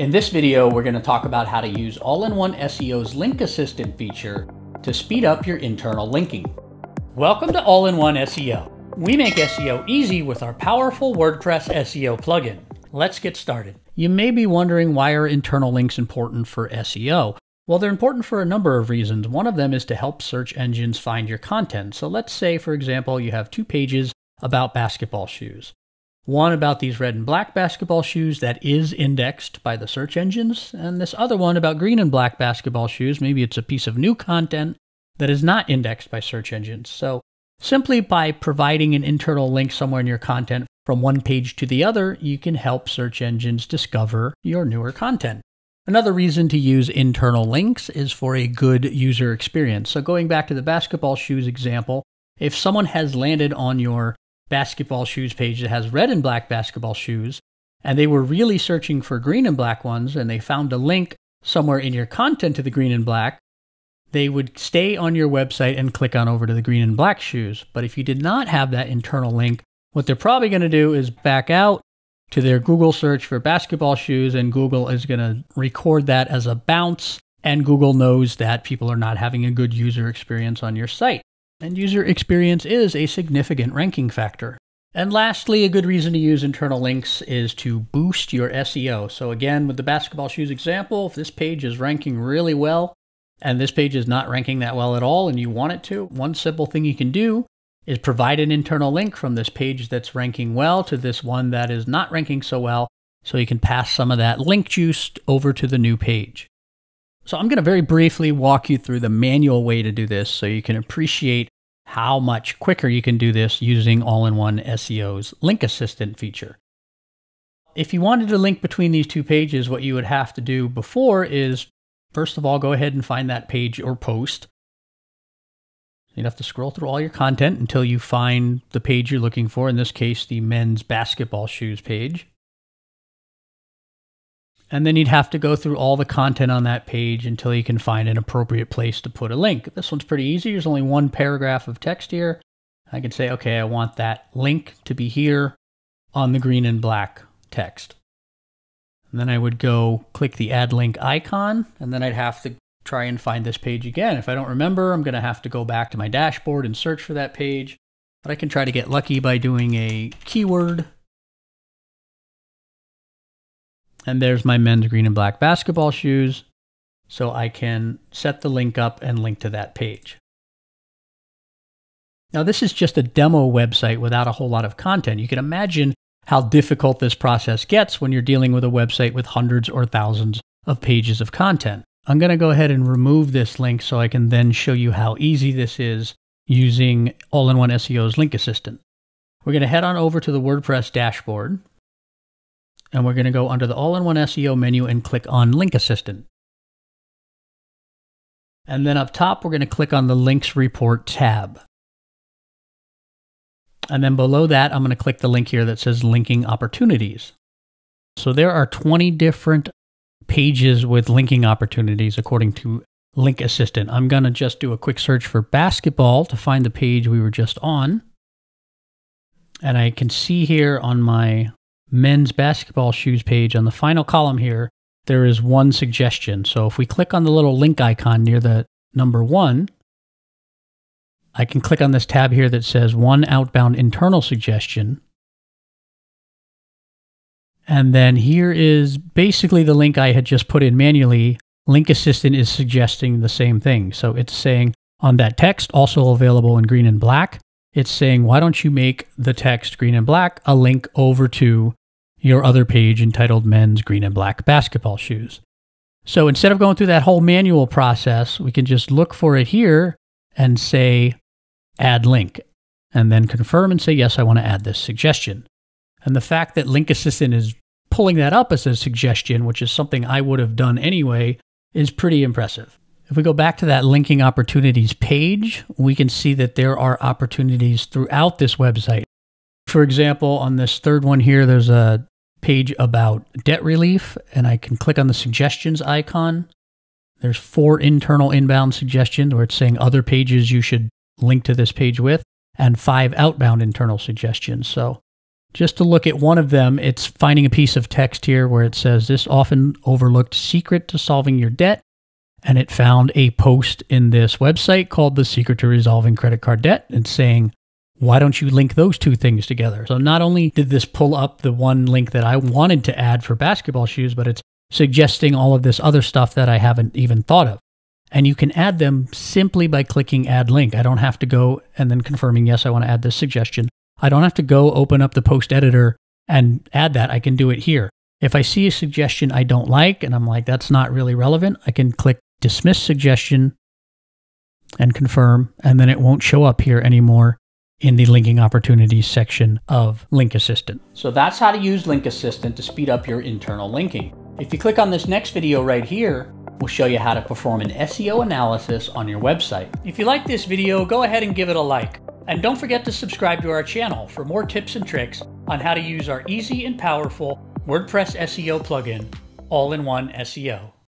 In this video, we're going to talk about how to use All-in-One SEO's Link Assistant feature to speed up your internal linking. Welcome to All-in-One SEO. We make SEO easy with our powerful WordPress SEO plugin. Let's get started. You may be wondering why are internal links important for SEO? Well, they're important for a number of reasons. One of them is to help search engines find your content. So let's say, for example, you have two pages about basketball shoes. One about these red and black basketball shoes that is indexed by the search engines, and this other one about green and black basketball shoes. Maybe it's a piece of new content that is not indexed by search engines. So simply by providing an internal link somewhere in your content from one page to the other, you can help search engines discover your newer content. Another reason to use internal links is for a good user experience. So going back to the basketball shoes example, if someone has landed on your basketball shoes page that has red and black basketball shoes, and they were really searching for green and black ones, and they found a link somewhere in your content to the green and black, they would stay on your website and click on over to the green and black shoes. But if you did not have that internal link, what they're probably going to do is back out to their Google search for basketball shoes, and Google is going to record that as a bounce. And Google knows that people are not having a good user experience on your site. And user experience is a significant ranking factor. And lastly, a good reason to use internal links is to boost your SEO. So again, with the basketball shoes example, if this page is ranking really well and this page is not ranking that well at all and you want it to, one simple thing you can do is provide an internal link from this page that's ranking well to this one that is not ranking so well so you can pass some of that link juice over to the new page. So I'm going to very briefly walk you through the manual way to do this so you can appreciate how much quicker you can do this using All-in-One SEO's Link Assistant feature. If you wanted to link between these two pages, what you would have to do before is, first of all, go ahead and find that page or post. You'd have to scroll through all your content until you find the page you're looking for, in this case, the men's basketball shoes page. And then you'd have to go through all the content on that page until you can find an appropriate place to put a link. This one's pretty easy. There's only one paragraph of text here. I can say, okay, I want that link to be here on the green and black text. And then I would go click the add link icon, and then I'd have to try and find this page again. If I don't remember, I'm going to have to go back to my dashboard and search for that page. But I can try to get lucky by doing a keyword and there's my men's green and black basketball shoes. So I can set the link up and link to that page. Now, this is just a demo website without a whole lot of content. You can imagine how difficult this process gets when you're dealing with a website with hundreds or thousands of pages of content. I'm going to go ahead and remove this link so I can then show you how easy this is using All-in-One SEO's Link Assistant. We're going to head on over to the WordPress dashboard and we're going to go under the All-in-One SEO menu and click on Link Assistant. And then up top, we're going to click on the Links Report tab. And then below that, I'm going to click the link here that says Linking Opportunities. So there are 20 different pages with linking opportunities according to Link Assistant. I'm going to just do a quick search for basketball to find the page we were just on. And I can see here on my men's basketball shoes page on the final column here, there is one suggestion. So if we click on the little link icon near the number one, I can click on this tab here that says one outbound internal suggestion. And then here is basically the link I had just put in manually. Link Assistant is suggesting the same thing. So it's saying on that text, also available in green and black, it's saying, why don't you make the text green and black a link over to your other page entitled Men's Green and Black Basketball Shoes. So instead of going through that whole manual process, we can just look for it here and say add link and then confirm and say, yes, I want to add this suggestion. And the fact that Link Assistant is pulling that up as a suggestion, which is something I would have done anyway, is pretty impressive. If we go back to that linking opportunities page, we can see that there are opportunities throughout this website. For example, on this third one here, there's a page about debt relief, and I can click on the suggestions icon. There's four internal inbound suggestions where it's saying other pages you should link to this page with, and five outbound internal suggestions. So just to look at one of them, it's finding a piece of text here where it says this often overlooked secret to solving your debt. And it found a post in this website called The Secret to Resolving Credit Card Debt and saying, why don't you link those two things together? So not only did this pull up the one link that I wanted to add for basketball shoes, but it's suggesting all of this other stuff that I haven't even thought of. And you can add them simply by clicking add link. I don't have to go and then confirming, yes, I want to add this suggestion. I don't have to go open up the post editor and add that. I can do it here. If I see a suggestion I don't like and I'm like, that's not really relevant, I can click dismiss suggestion and confirm, and then it won't show up here anymore in the linking opportunities section of Link Assistant. So that's how to use Link Assistant to speed up your internal linking. If you click on this next video right here, we'll show you how to perform an SEO analysis on your website. If you like this video, go ahead and give it a like. And don't forget to subscribe to our channel for more tips and tricks on how to use our easy and powerful WordPress SEO plugin, all in one SEO.